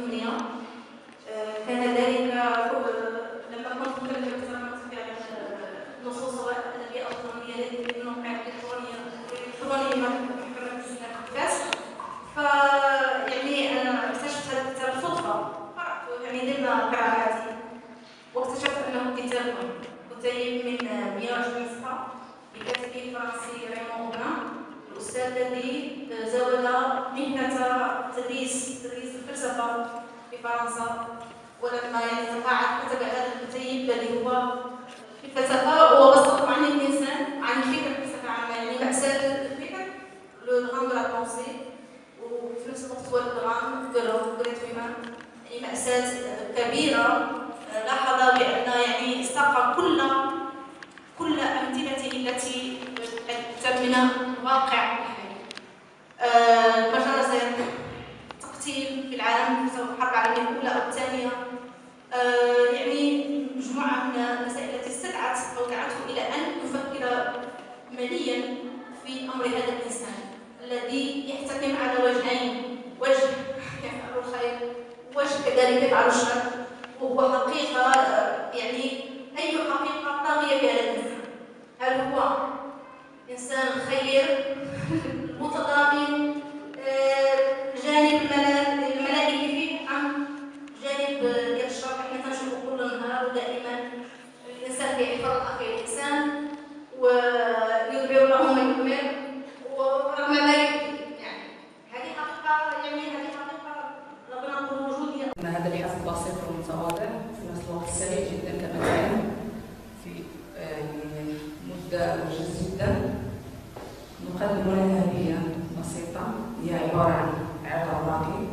آه، كان ذلك لما كنت مكلفة بترمت في النصوص أو القانونية التي الإلكتروني الإلكتروني محكمة الاستئناف ف يعني اكتشفت هذا الكتاب صدفة. قرأته يعني ضمن قراءاتي واكتشفت أنه كتاب كتيب من 120 صفحة لكاتب فرنسي ريمون الأستاذ الذي زاول مهنة تدريس تدريس الفلسفة في فرنسا. ولما يعني كتب هذا الكتيب الذي هو في الفلسفة. وبسط عن الإنسان عن الفكر بصفة عامة. يعني مأساة الفكر le drame de la pensée وفي نفس الوقت هو ال drame de l'œuvre يعني مأساة كبيرة لاحظ بأن يعني استقى كل كل أمثلته التي من واقع المجازر تقتيل في العالم بسبب الحرب العالمية الأولى أو الثانية. يعني مجموعة من المسائل التي استدعت أو دعته إلى أن يفكر مليا في أمر هذا الإنسان الذي يحتكم على وجهين وجه يفعل الخير وجه كذلك يفعل الشر. وجيزة جدا نقدم لها هدية بسيطة هي عبارة عن عطر راقي.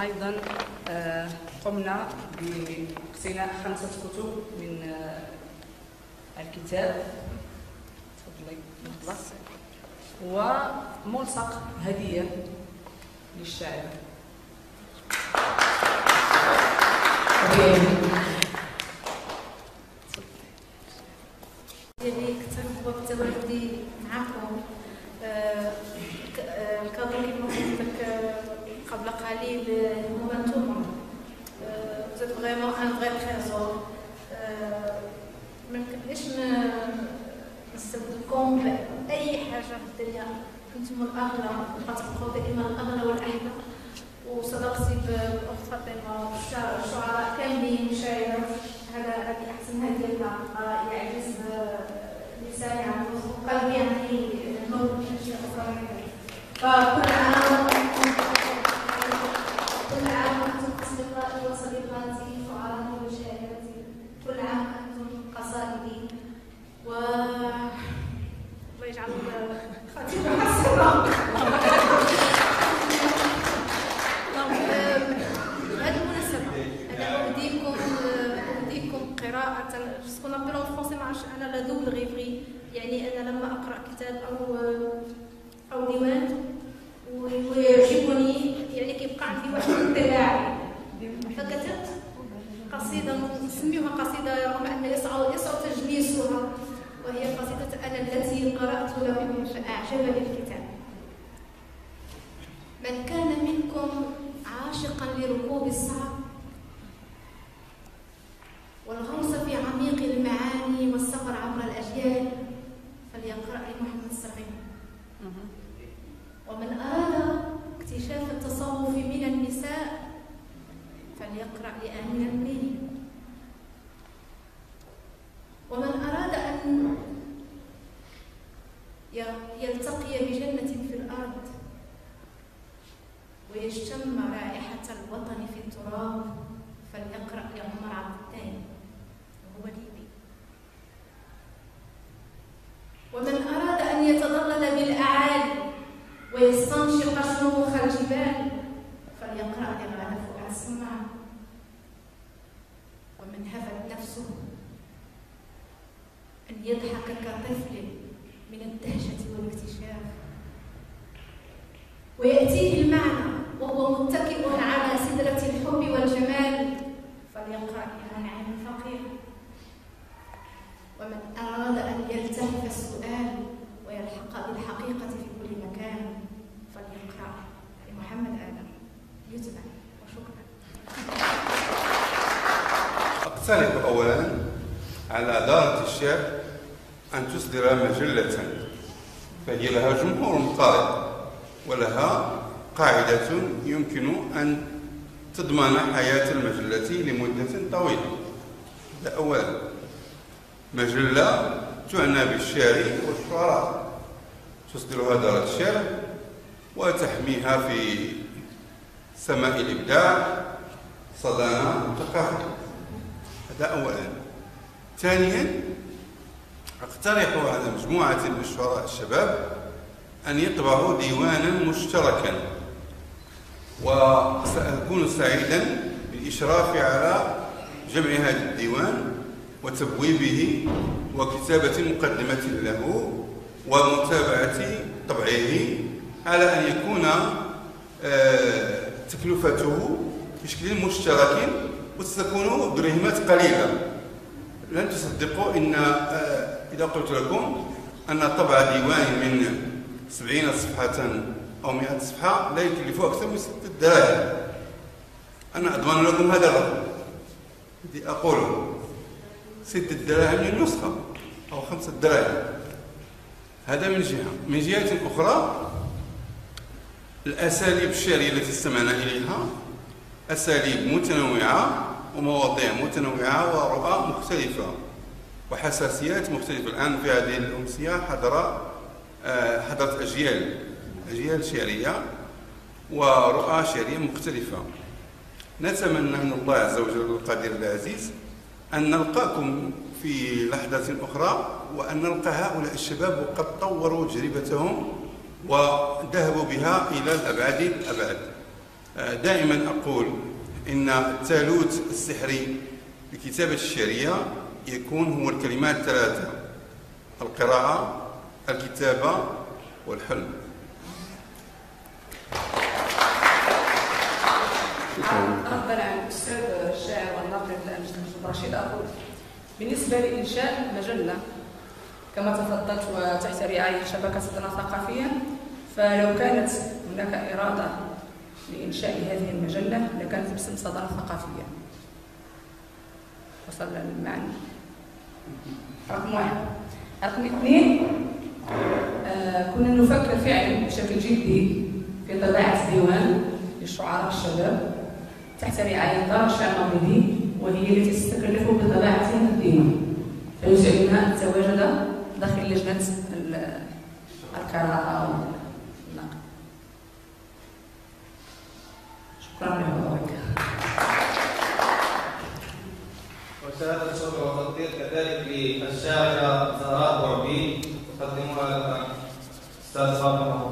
أيضا آه، قمنا باقتناء خمسة كتب من آه، الكتاب. تفضلي وملصق هدية للشاعر. ديالي كنت هو بتواجدي معكم آه، ك- آه، الكادر كما قلت لك آه، قبل قليل آه، هو أنتم زاد فريمون ان فري تريزور ما يمكنليش ن- نستبدلكم باي حاجة في الدنيا أنتم الاغلى كتبقوا دائما الاغلى والاحلى وصدقتي بالاخت فاطمه الشعراء كاملين شاعر هذا هذه أحسن هديه لنا يعجز لساني عن قلبي يعني نور اشياء أخرى. فكل دوبل غيفري يعني أنا لما أقرأ كتاب أو أو ديوان ويعجبني يعني كيبقى عندي واحد الاطلاع. فكتبت قصيدة نسميها قصيدة رغم أن يصعب يصعب تجليسها وهي قصيدة أنا التي قرأت لكم فأعجبني الكتاب. من كان منكم عاشقا لركوب الصعب فليقرأ لمحمد الصغير ومن أراد اكتشاف التصوف من النساء فليقرأ لآمنة المريني ومن أراد أن يلتقي بجنة في الأرض ويشتم رائحة الوطن في التراب فليقرأ لعمر عبد الثاني شعري كطفل من الدهشة والاكتشاف. ويأتيه المعنى وهو متكئ على سدرة الحب والجمال. فليقرأها عن فقير. ومن أراد أن يلتهف السؤال ويلحق بالحقيقة في كل مكان فليقرأ لمحمد آدم. يتبع. وشكرا. أقترح أولا على دارة الشعر أن تصدر مجلة فهي لها جمهور قارئ ولها قاعدة يمكن أن تضمن حياة المجلة لمدة طويلة. هذا أولا مجلة تعنى بالشعر والشعراء. تصدرها دارة الشعر وتحميها في سماء الإبداع صدانا ثقافي هذا أولا. ثانيا اقترح على مجموعة من الشعراء الشباب أن يطبعوا ديوانا مشتركا وسأكون سعيدا بالإشراف على جمع هذا الديوان وتبويبه وكتابة مقدمة له ومتابعة طبعه على أن يكون آه، تكلفته بشكل مشترك وستكون درهمات قليلة. لن تصدقوا إن آه، إذا قلت لكم أن طبع ديوان من سبعين صفحة أو مئة صفحة لا يكلف أكثر من ستة دراهم. أنا أضمن لكم هذا الرقم. الذي أقوله ستة دراهم للنسخة أو خمسة دراهم. هذا من جهة. من جهة أخرى الأساليب الشعرية التي استمعنا إليها أساليب متنوعة ومواضيع متنوعة ورؤى مختلفة. وحساسيات مختلفة. الآن في هذه الأمسية حضر آه، حضرت أجيال أجيال شعرية ورؤى شعرية مختلفة. نتمنى من الله عز وجل القدير العزيز أن نلقاكم في لحظة أخرى وأن نلقى هؤلاء الشباب وقد طوروا تجربتهم وذهبوا بها إلى الأبعد الأبعد آه، دائما أقول إن الثالوث السحري لكتابة الشعرية يكون هو الكلمات الثلاثة القراءة الكتابة والحلم. أفضل عن الأستاذ الشاعر والناقد المجتمع رشيد أقول بالنسبة لإنشاء مجلة كما تفضلت وتحت رعاية شبكة صدنا ثقافيا فلو كانت هناك إرادة لإنشاء هذه المجلة لكانت باسم صدنا ثقافيا وصلنا للمعنى رقم واحد. رقم اثنين آه كنا نفكر فعلا بشكل جدي في طباعة ديوان للشعراء الشباب تحت رعاية دار الشعر المغربي وهي التي تتكلف بطباعة هذا الديوان. فيسعدنا أن تواجد داخل لجنة القراءة. كذلك للشاعرة زهراء بوعبي تقدمها أستاذ فاطمة